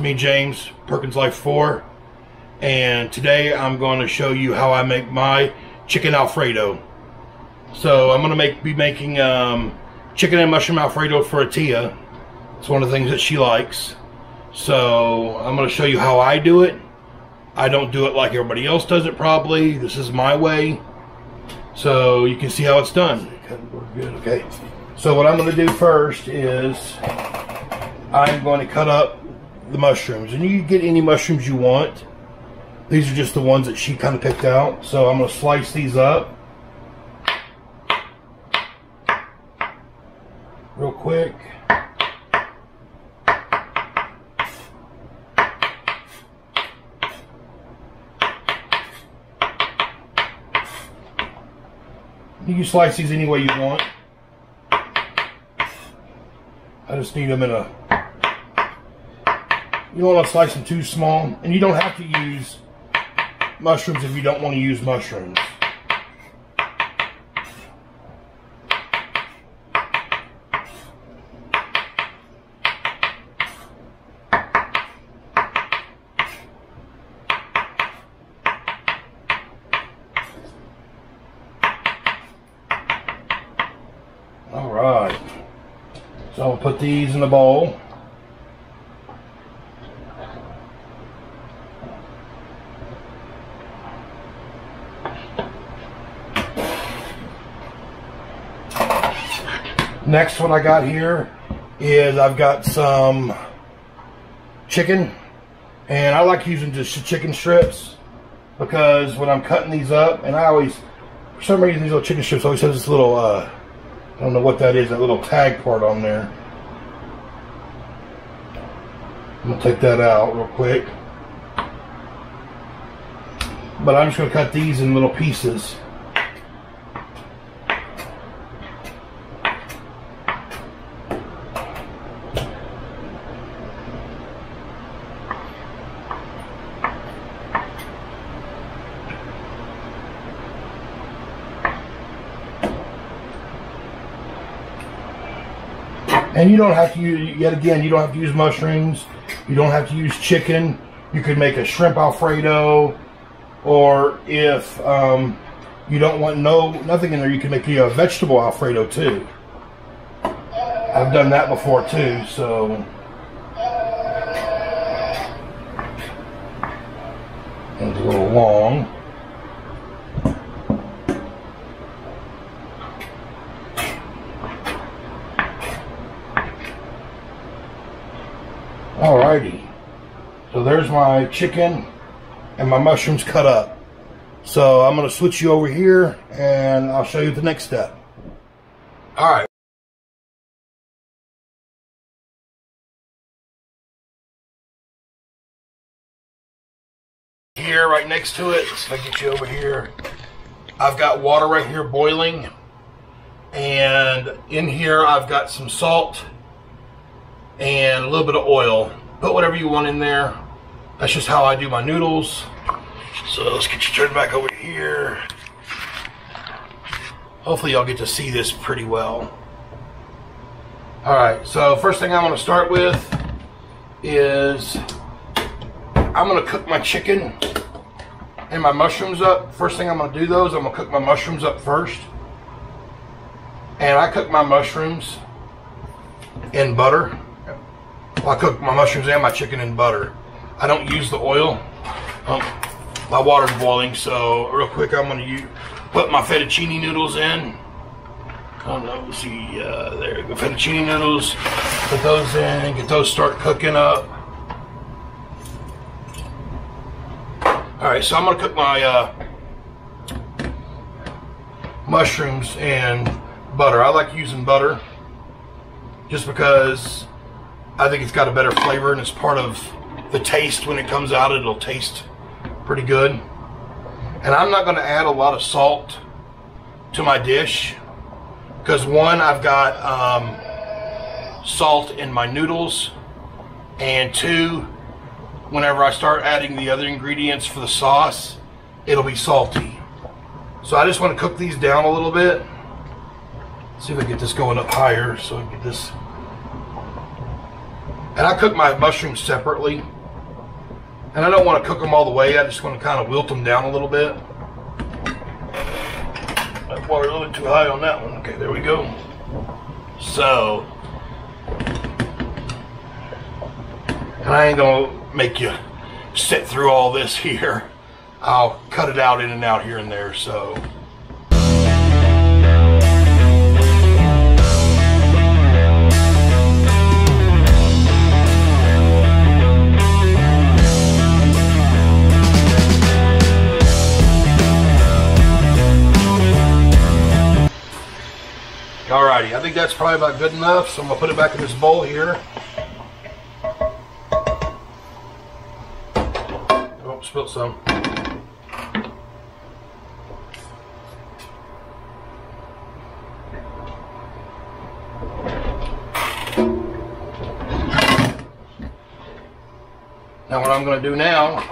Me James, Perkins Life 4, and today I'm going to show you how I make my chicken alfredo. So I'm going to make be making um, chicken and mushroom alfredo for Atia. It's one of the things that she likes. So I'm going to show you how I do it. I don't do it like everybody else does it probably. This is my way. So you can see how it's done. Okay. So what I'm going to do first is I'm going to cut up the mushrooms. And you get any mushrooms you want. These are just the ones that she kind of picked out. So I'm going to slice these up. Real quick. You can slice these any way you want. I just need them in a you don't want to slice them too small. And you don't have to use mushrooms if you don't want to use mushrooms. All right. So I'll put these in the bowl. Next one I got here is I've got some chicken. And I like using just chicken strips because when I'm cutting these up, and I always, for some reason, these little chicken strips always have this little, uh, I don't know what that is, that little tag part on there. I'm to take that out real quick. But I'm just to cut these in little pieces. And you don't have to use, yet again, you don't have to use mushrooms. You don't have to use chicken. You could make a shrimp Alfredo. Or if um, you don't want no nothing in there, you can make a vegetable Alfredo too. I've done that before too, so. It's a little long. Alrighty. So there's my chicken and my mushrooms cut up. So I'm to switch you over here and I'll show you the next step. Alright. Here, right next to it, so I get you over here. I've got water right here boiling. And in here I've got some salt and a little bit of oil. Put whatever you want in there. That's just how I do my noodles. So let's get you turned back over here. Hopefully y'all get to see this pretty well. Alright, so first thing I'm to start with is I'm going to cook my chicken and my mushrooms up. First thing I'm going to do those, I'm going to cook my mushrooms up first. And I cook my mushrooms in butter. I cook my mushrooms and my chicken in butter. I don't use the oil. Um, my water's boiling, so real quick I'm gonna use, put my fettuccine noodles in. Oh no, see, uh, there go, fettuccine noodles. Put those in get those start cooking up. All right, so I'm gonna cook my uh, mushrooms and butter. I like using butter just because I think it's got a better flavor and it's part of the taste when it comes out. It'll taste pretty good. And I'm not going to add a lot of salt to my dish because one, I've got um, salt in my noodles, and two, whenever I start adding the other ingredients for the sauce, it'll be salty. So I just want to cook these down a little bit. See if I get this going up higher so I get this And I cook my mushrooms separately. And I don't want to cook them all the way. I just want to kind of wilt them down a little bit. That water a little bit too high on that one. Okay, there we go. So, and I ain't gonna make you sit through all this here. I'll cut it out in and out here and there. So. Alrighty, I think that's probably about good enough, so I'm gonna put it back in this bowl here. Oh, spilled some. Now what I'm gonna do now,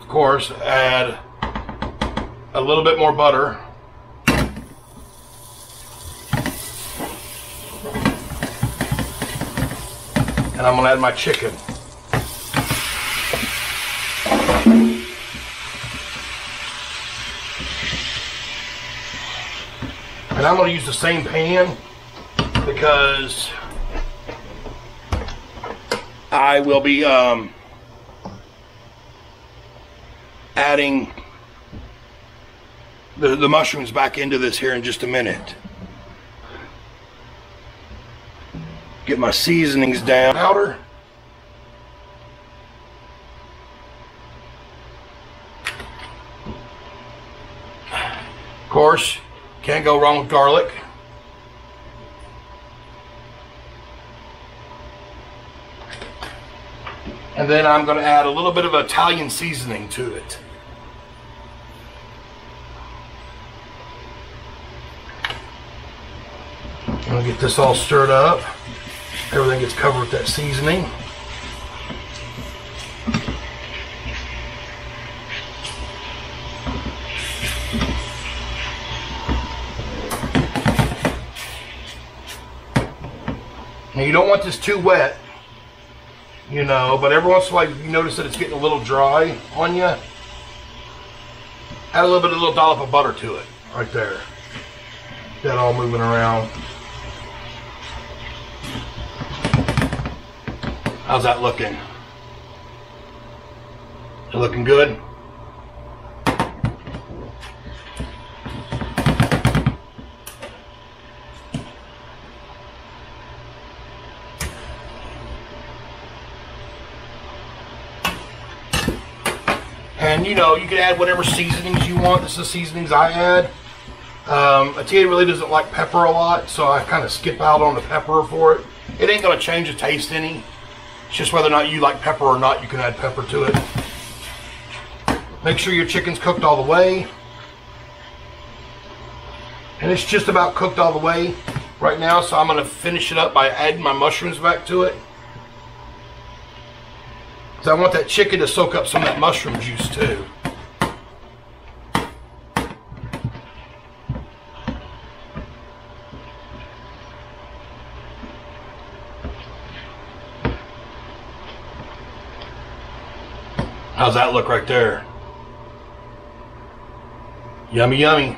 of course, add a little bit more butter and I'm gonna add my chicken. And I'm gonna use the same pan because I will be um, adding the, the mushrooms back into this here in just a minute. Get my seasonings down. Powder. Of course, can't go wrong with garlic. And then I'm going to add a little bit of Italian seasoning to it. I'm going to get this all stirred up. Everything gets covered with that seasoning. Now you don't want this too wet, you know, but every once in a while you notice that it's getting a little dry on you. Add a little bit, of a little dollop of butter to it, right there. That all moving around. How's that looking? It looking good? And you know, you can add whatever seasonings you want. This is the seasonings I add. Um, Atiya really doesn't like pepper a lot, so I kind of skip out on the pepper for it. It ain't going to change the taste any. It's just whether or not you like pepper or not, you can add pepper to it. Make sure your chicken's cooked all the way. And it's just about cooked all the way right now, so I'm to finish it up by adding my mushrooms back to it. Because I want that chicken to soak up some of that mushroom juice too. How's that look right there? Yummy, yummy.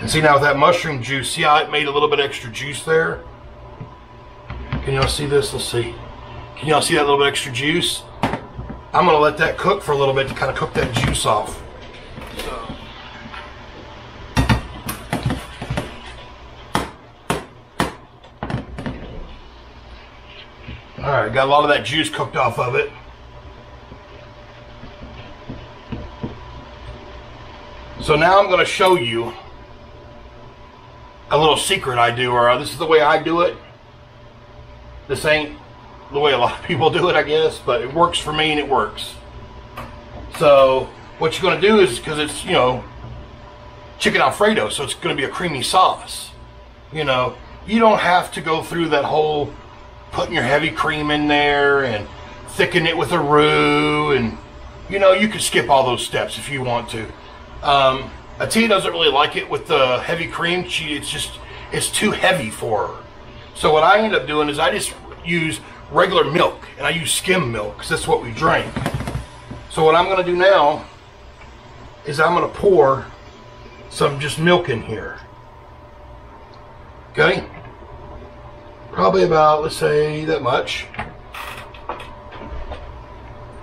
And see now with that mushroom juice, see how it made a little bit extra juice there? Can y'all see this? Let's see. Can y'all see that little bit extra juice? I'm gonna let that cook for a little bit to kind of cook that juice off. Right, got a lot of that juice cooked off of it. So now I'm going to show you a little secret I do, or this is the way I do it. This ain't the way a lot of people do it, I guess, but it works for me and it works. So what you're going to do is, because it's, you know, chicken Alfredo, so it's going to be a creamy sauce. You know, you don't have to go through that whole putting your heavy cream in there and thicken it with a roux and you know you could skip all those steps if you want to um, doesn't really like it with the heavy cream. She, it's just, it's too heavy for her. So what I end up doing is I just use regular milk and I use skim milk because that's what we drink. So what I'm going to do now is I'm going to pour some just milk in here. Okay? Probably about, let's say, that much.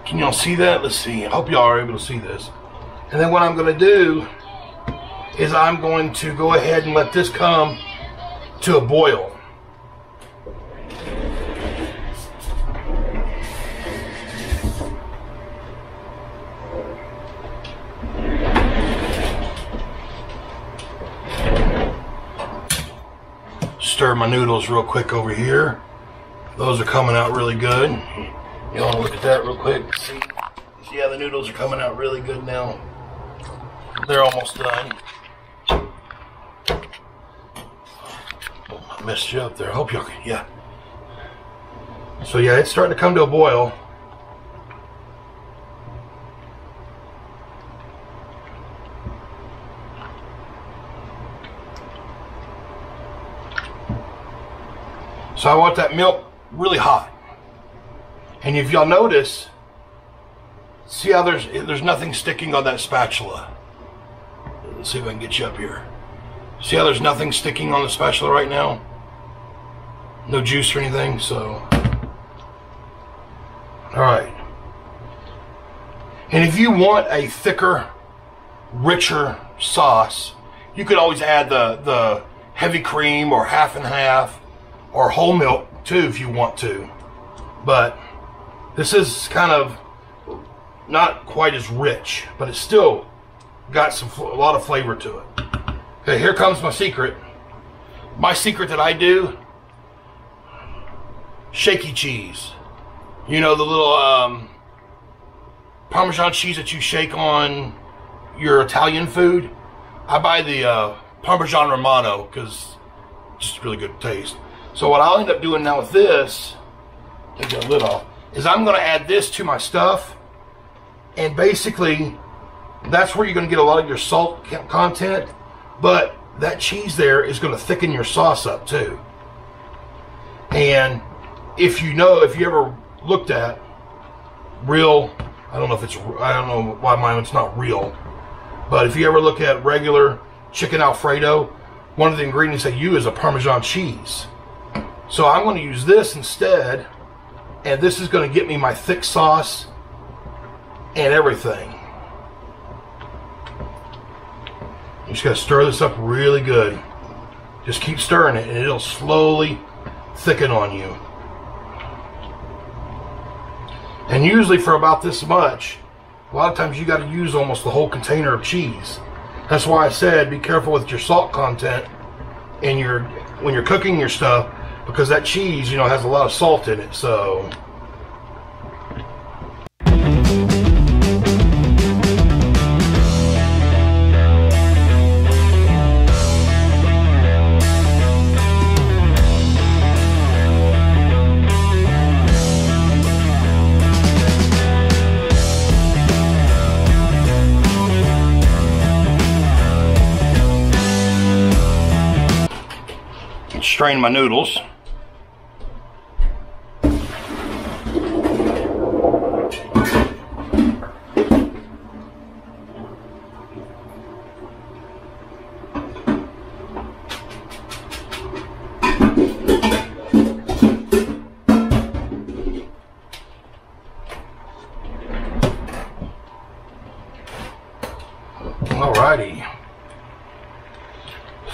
Can y'all see that? Let's see. I hope y'all are able to see this. And then what I'm going to do is I'm going to go ahead and let this come to a boil. Stir my noodles real quick over here. Those are coming out really good. You want to look at that real quick? See, see how the noodles are coming out really good now. They're almost done. I messed you up there. I hope you can, yeah. So yeah, it's starting to come to a boil. So I want that milk really hot. And if y'all notice, see how there's there's nothing sticking on that spatula. Let's see if I can get you up here. See how there's nothing sticking on the spatula right now? No juice or anything, so. Alright. And if you want a thicker, richer sauce, you could always add the, the heavy cream or half and half or whole milk too if you want to. But this is kind of not quite as rich, but it's still got some a lot of flavor to it. Okay, here comes my secret. My secret that I do shaky cheese. You know the little um, Parmesan cheese that you shake on your Italian food. I buy the uh, Parmesan Romano because it's just really good taste. So what I'll end up doing now with this, take the lid off is I'm going to add this to my stuff. And basically, that's where you're going to get a lot of your salt content. But that cheese there is going to thicken your sauce up too. And if you know, if you ever looked at real, I don't know if it's, I don't know why mine it's not real. But if you ever look at regular chicken Alfredo, one of the ingredients they use is a Parmesan cheese. So I'm going to use this instead and this is going to get me my thick sauce and everything. You just got to stir this up really good. Just keep stirring it and it'll slowly thicken on you. And usually for about this much, a lot of times you got to use almost the whole container of cheese. That's why I said be careful with your salt content in your when you're cooking your stuff because that cheese, you know, has a lot of salt in it. So strain my noodles.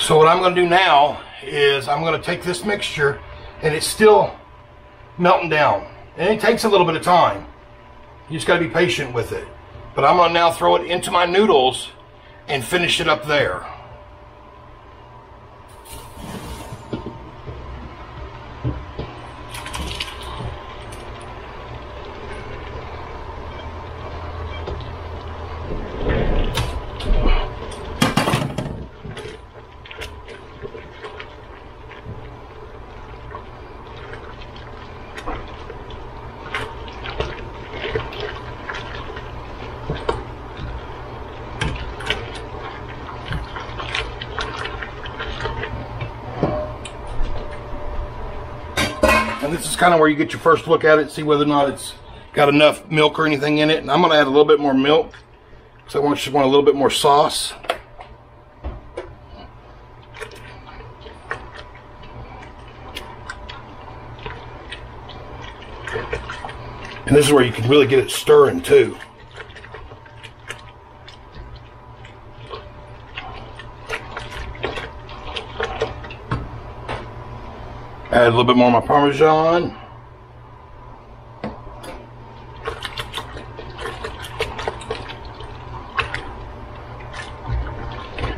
So what I'm going to do now is I'm going to take this mixture and it's still melting down. And it takes a little bit of time. You just got to be patient with it. But I'm going to now throw it into my noodles and finish it up there. Is kind of where you get your first look at it, see whether or not it's got enough milk or anything in it. And I'm going to add a little bit more milk because I want, just want a little bit more sauce. And this is where you can really get it stirring too. Add a little bit more of my Parmesan.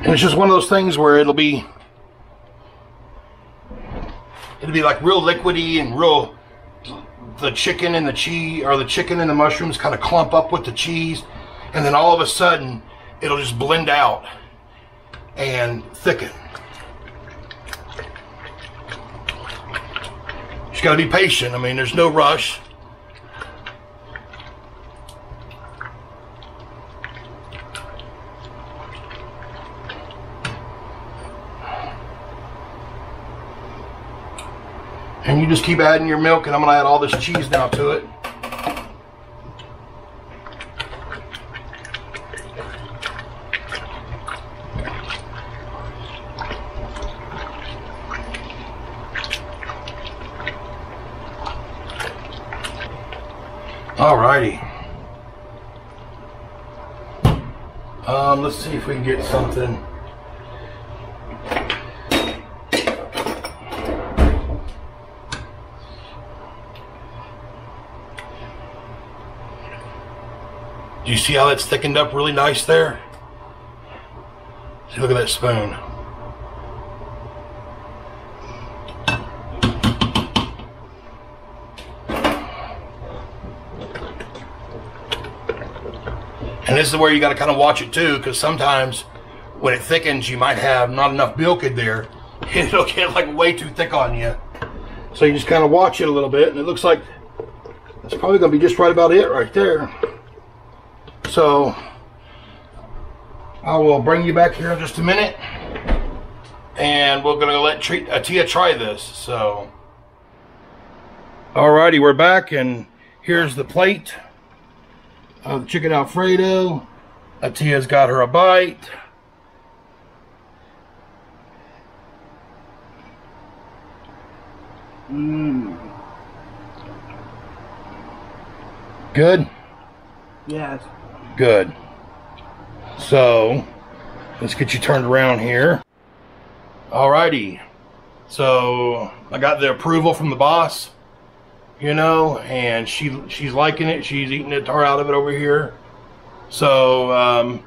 And it's just one of those things where it'll be it'll be like real liquidy and real the chicken and the cheese or the chicken and the mushrooms kind of clump up with the cheese and then all of a sudden it'll just blend out and thicken. Got to be patient. I mean, there's no rush. And you just keep adding your milk, and I'm going to add all this cheese now to it. Alrighty. Um, let's see if we can get something. Do you see how that's thickened up really nice there? See, look at that spoon. And this is where you got to kind of watch it too, because sometimes when it thickens, you might have not enough milk in there. It'll get like way too thick on you. So you just kind of watch it a little bit, and it looks like it's probably going to be just right about it right there. So I will bring you back here in just a minute, and we're going to let treat, uh, Tia try this. So, alrighty, we're back, and here's the plate Um, of chicken alfredo. Atia's got her a bite. Mmm. Good? Yes. Good. So, let's get you turned around here. Alrighty. So, I got the approval from the boss you know, and she she's liking it. She's eating the tar out of it over here. So um,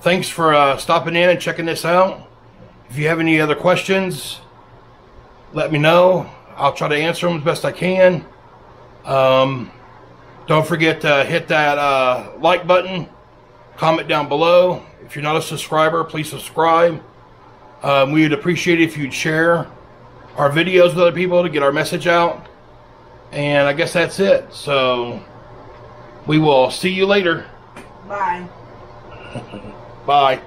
thanks for uh, stopping in and checking this out. If you have any other questions, let me know. I'll try to answer them as best I can. Um, don't forget to hit that uh, like button, comment down below. If you're not a subscriber, please subscribe. Um, we would appreciate it if you'd share our videos with other people to get our message out. And I guess that's it. So we will see you later. Bye. Bye.